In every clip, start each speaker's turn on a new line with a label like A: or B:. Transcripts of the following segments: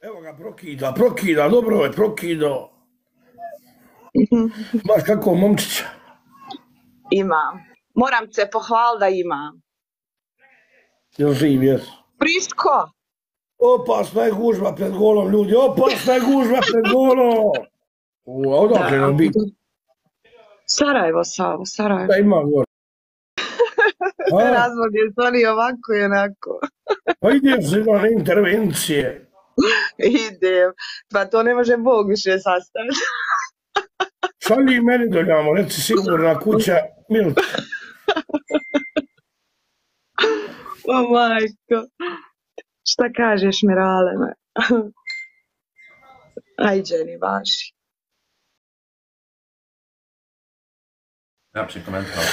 A: Evo ga, prokida, prokida, dobro je, prokido. Baš kako momčića.
B: Imam. Moram se pohvaliti da imam.
A: Jel živ, jes?
B: Priško!
A: Opasna je gužva pred golom, ljudi, opasna je gužva pred golom. U, a odakle nam biti?
B: Sarajevo, Savo, Sarajevo.
A: Da ima gore.
B: Razvod je stvari ovako i onako.
A: pa ideš na intervencije.
B: Idem. Pa to ne može Bog više sastaviti.
A: Šalji meni doljamo, reci sigurna kuća, Milka.
B: O majko. Šta kažeš, Miraleme? Ajđeni vaši.
C: Napiši komentar.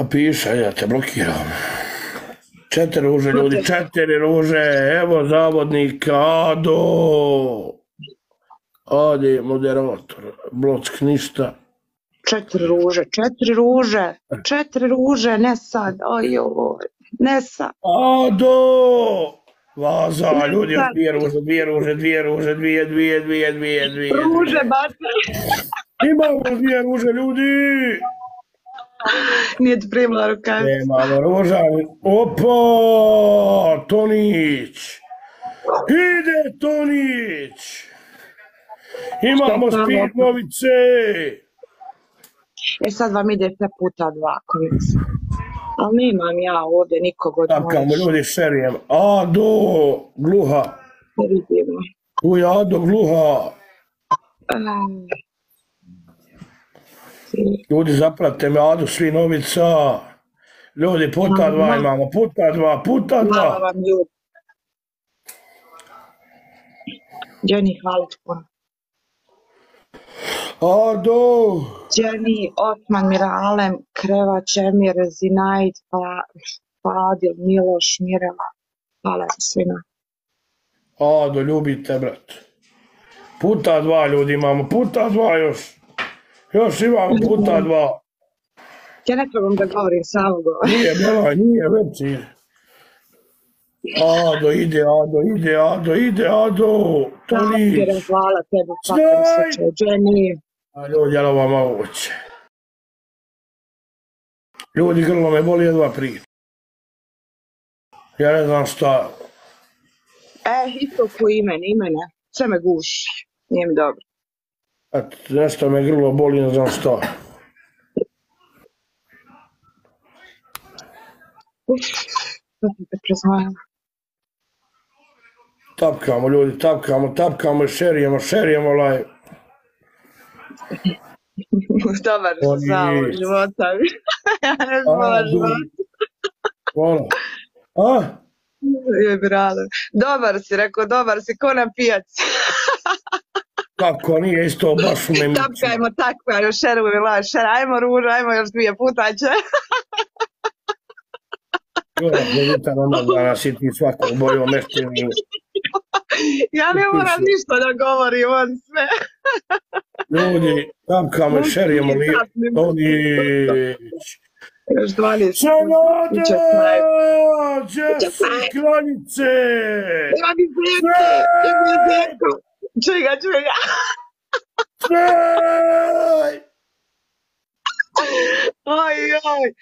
A: A piše, ja te blokiram. Četiri ruže, ljudi, četiri ruže, evo zavodnik, Ado. Adi, moderator, Block, ništa.
B: Četiri ruže, četiri ruže, četiri ruže, ne sad, ojoj, ne sad.
A: Ado! Vaza, ljudi, dvije ruže, dvije ruže, dvije ruže, dvije, dvije, dvije, dvije, dvije.
B: Ruže, bate.
A: Imamo dvije ruže, ljudi!
B: Nije ti primila rukavicu.
A: Nemamo ruža. Opa! Tonić! Ide Tonić! Imamo spinovice!
B: E sad vam ide sve puta dva, komiks. Ali nemam ja ovdje nikog od
A: Tapkamo
B: mojih.
A: ljudi šerijem. Ado! Gluha!
B: Da vidimo.
A: Uj, Ado, gluha!
B: Aj.
A: Ljudi, zapratite me, Adu Svinovica! Ljudi, puta dva imamo, puta dva, puta
B: Hvala
A: dva!
B: vam ljudi. Jenny, hvala ti puno.
A: Ado!
B: Jenny, Otman, Miralem, Kreva, Čemir, Zinaid, Pa- Fadil, Miloš, Mirela. Hvala svima.
A: Ado, ljubite, brat. Puta dva ljudi imamo, puta dva još. Još imamo puta dva.
B: Ja ne trebam da govorim, samo govorim.
A: Nije, bila, nije, već Ado, ide, Ado, ide, Ado, ide, Ado. Tonić.
B: Tapkere, hvala tebi, svakom
A: Znaj!
B: slučaju. Jenny,
A: A ljudi, jel ovo moguće? Ljudi, grlo me boli jedva prije. Ja ne znam šta.
B: e, isto ko i mene, i mene. Sve me guši. Nije mi dobro.
A: Nešto me grlo boli, ne znam
B: prezvojila.
A: Tapkamo, ljudi, tapkamo, tapkamo i šerijemo, šerijemo live.
B: Dobar samo života. ne znam
A: A?
B: Je brale. Dobar si, rekao, dobar si, ko na pijaci.
A: Kako nije isto baš u memici.
B: Tapkajmo, takva, još šerujemo, la, šer, ajmo ružu, ajmo još dvije puta će.
A: Joj, vidite, ono danas i ti svakog boju meštinu.
B: ja ne moram ništa da govorim, on sve.
A: Ljudi, tapkamo i šerijemo. Tonić.
B: Još 12.
A: Čelade!
B: Biće kraj.
A: Jesse Kraljice!
B: Ima mi zeko, ima mi zeko. Čuj ga, čuj ga.
A: Sve!
B: Oj, oj.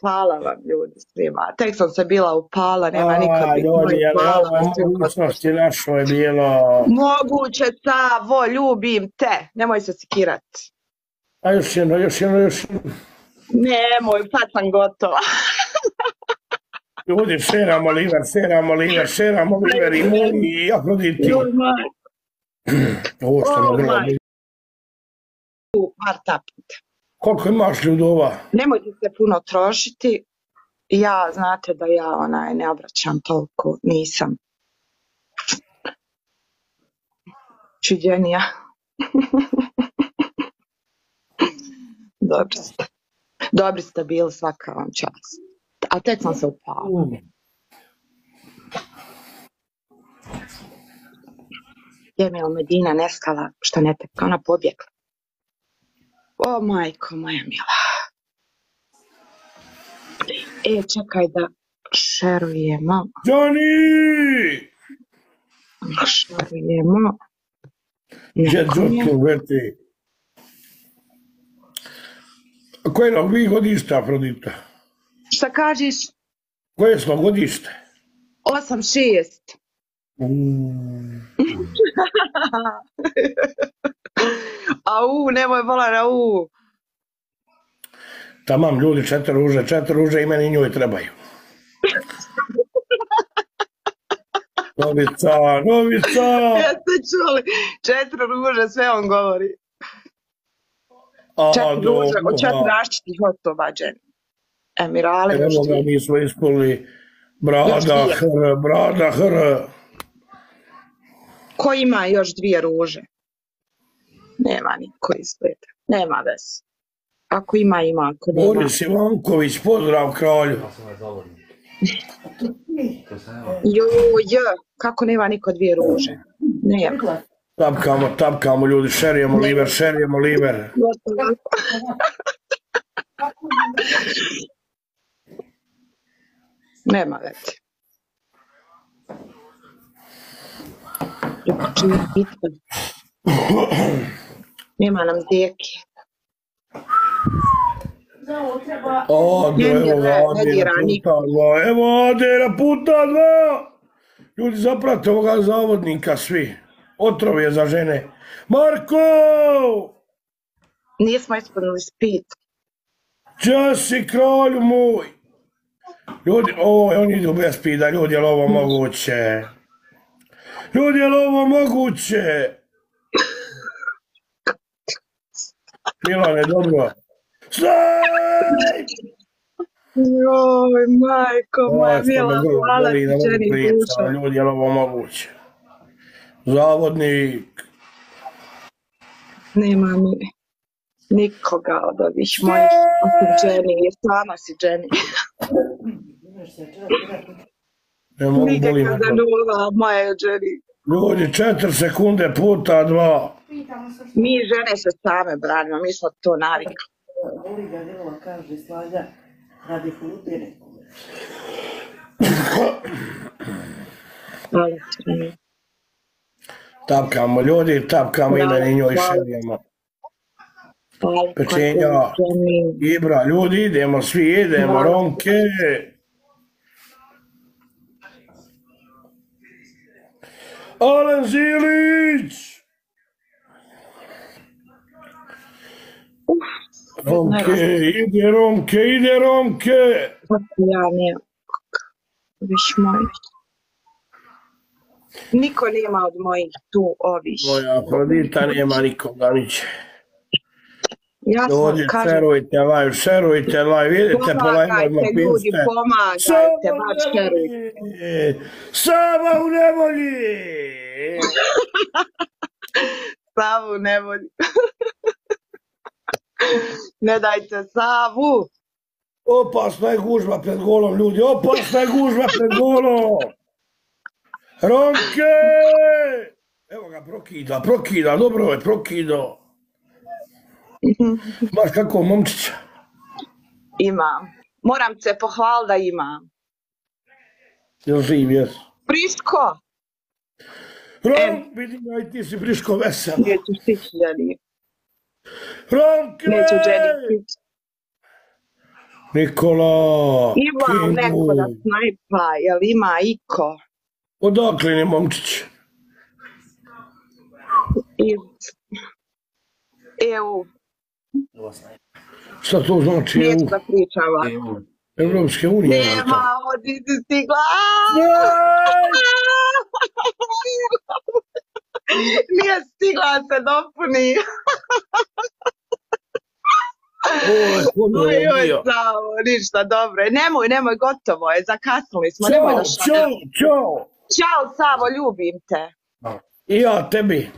B: Hvala vam ljudi svima. Tek sam se bila upala, nema nikad
A: ljudi, je mogućnosti našoj bilo?
B: Moguće Savo, ljubim te. Nemoj se sikirat.
A: A još jedno, još jedno, još jedno.
B: Nemoj, sad sam gotova.
A: Ljudi, šeramo liver, šeramo liver, šeramo liver i moli, jako ti. Ovo što grlo.
B: my. Par tapnite.
A: Koliko imaš ljudova?
B: Nemojte se puno trošiti. Ja, znate da ja onaj ne obraćam toliko, nisam. Čuđenija. Dobri ste. Dobri ste bili, svaka vam čast. A tek sam se upala. Je mi Medina nestala, što ne teka, ona pobjegla. O, majko moja mila. E, čekaj da šerujemo.
A: Johnny!
B: Šaljemo.
A: Jet
B: Nekome.
A: Jotu, vrti. A koje nam vi godište, Afrodita?
B: Šta kažeš?
A: Koje smo godište?
B: 8-6.
A: Mm,
B: Au, nemoj vola na u.
A: Tamam, ljudi, četiri ruže, četiri ruže i meni njoj trebaju. Novica, novica!
B: Jeste čuli? Četiri ruže, sve on govori.
A: A,
B: Četiri ruže, od četiri različitih osoba, Jenny. Emirale,
A: Evo ga, mi smo ispuli
B: Još
A: brada, hr, brada, hr.
B: Ko ima još dvije ruže? Nema niko izgleda. Nema veze. Ako ima, ima. Ako nema,
A: Boris Ivanković, pozdrav kralju.
B: Jo, j, kako nema niko dvije ruže? Nema.
A: Tapkamo, tapkamo ljudi, šerijemo liver, šerijemo liver.
B: Nema veze. Čini bitno. Nema nam djeke.
A: Ode,
B: Ne,
A: evo ga, na puta dva, evo na puta dva. Ljudi, zaprate ovoga zavodnika svi. Otrov je za žene. Marko!
B: Nismo ispunili spit.
A: Čas si kralju moj. Ljudi, o, oni idu bez pida, ljudi, je li ovo moguće? Ljudi, je li ovo moguće? Milane, dobro. Staj!
B: Joj, majko, moja mila, hvala ti, duša.
A: ljudi, je li ovo moguće? Zavodnik.
B: Nema mi nikoga od ovih mojih, osim Jenny, sama si Jenny.
A: Ne mogu, boli me
B: Nikakva
A: to.
B: nula, moja je Jenny.
A: Ljudi, četiri sekunde puta dva.
B: Mi žene se same branimo, mi smo to navikli.
C: Voli ga grlo, kaže slaga, radi flutire.
B: Hvala ti, Jenny.
A: Tapkamo, ljudi, tapkamo i
B: Hvala,
A: meni njoj
B: hvala.
A: šerijemo.
B: Hvala ti,
A: Pečenja.
B: Jenny.
A: Ibra, ljudi, idemo, svi idemo,
B: Hvala.
A: Romke. Alen Zilić! Romke, ide Romke, ide Romke!
B: Ja ne Viš moj. Niko nema od mojih tu ovih.
A: Moja Afrodita nema nikoga niće.
B: Ja sam
A: Ljudi,
B: kažem,
A: šerujte live, šerujte live, vidite po live
B: pomagajte
A: odmah
B: ljudi, pomagajte, baš šerujte.
A: Sava u nevolji!
B: Savu ne voli. ne dajte Savu.
A: Opasna je gužva pred golom, ljudi, opasna je gužva pred golom! Ronke! Evo ga, prokida, prokida, dobro je, prokida. Baš kako momčića.
B: Imam. Moram se pohvaliti da imam.
A: Jel živ, jes?
B: Priško.
A: Ron, vidim ja i ti si friško vesel.
B: Neću stići, Jenny.
A: Ronke!
B: Neću Jenny stići.
A: Nikola!
B: Ima neko da snajpa, jel ima iko?
A: Odakle je momčić?
B: Iz EU.
A: Šta to znači EU?
B: Da pričava.
A: Evropske unije.
B: Nema, odi si stigla. Nije stigla se dopuni.
A: Oj?
B: Savo, ništa, dobro. je. Nemoj, nemoj, gotovo je, zakasnili smo, nemoj
A: Ćao,
B: da
A: čao, čao.
B: Ćao, Savo, ljubim te.
A: I ja tebi.